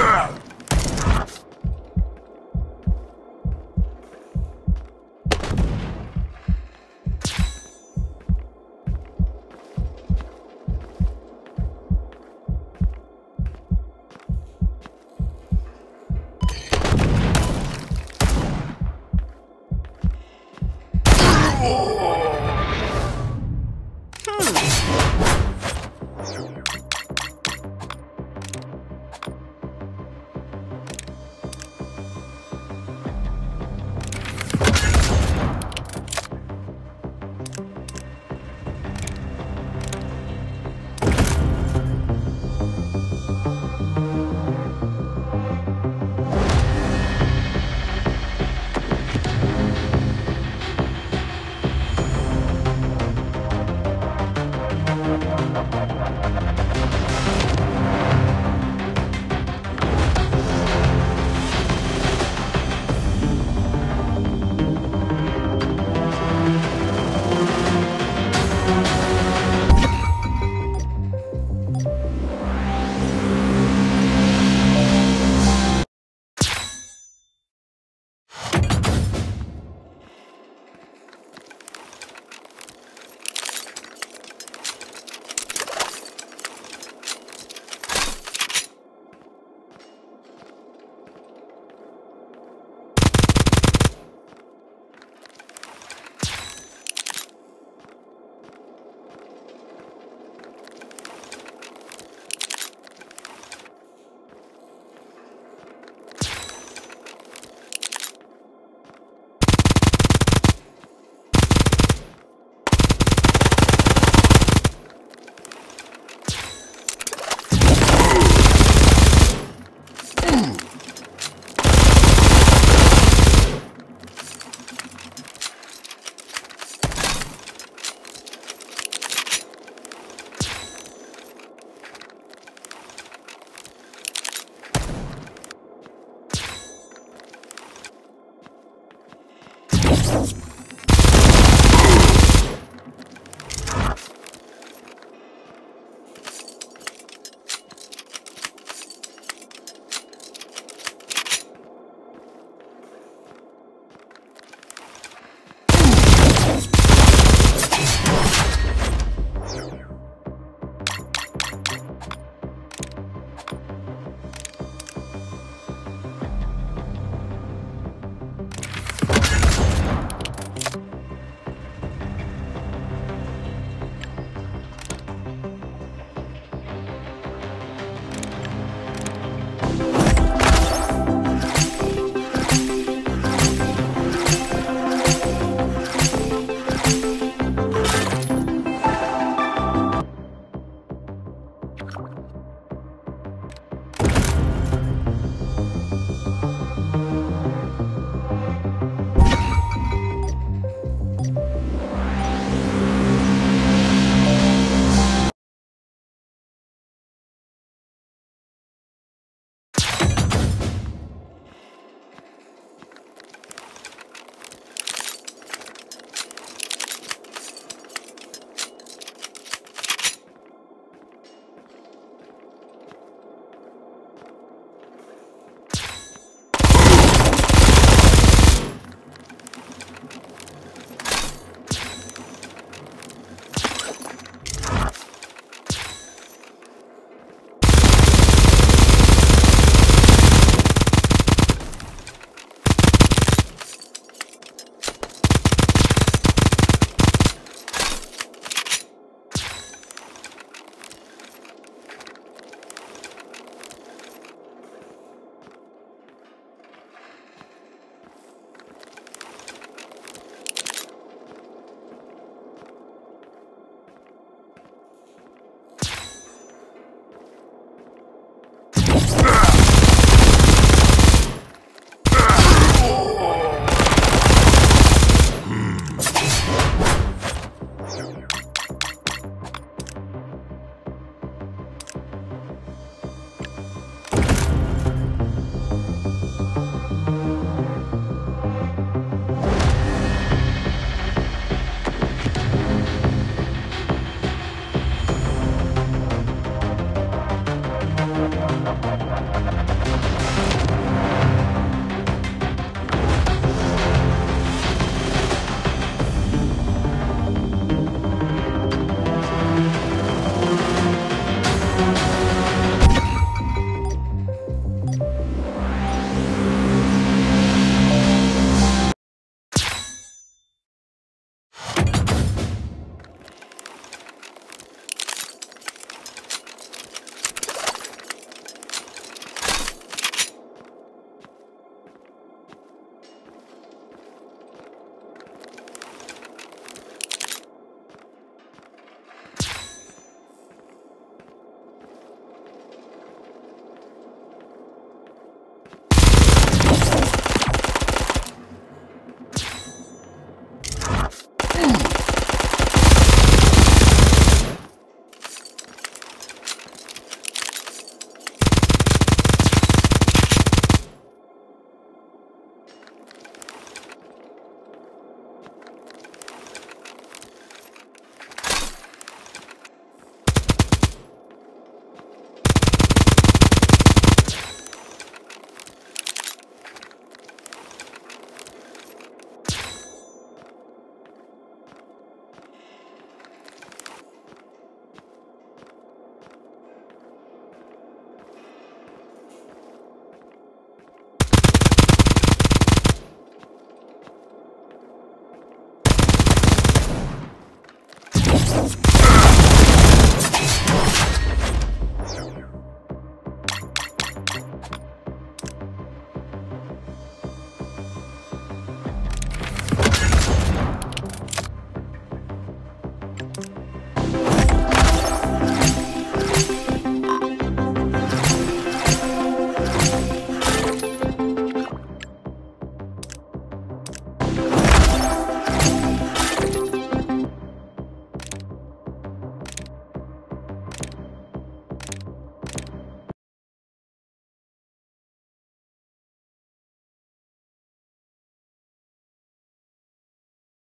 Ugh!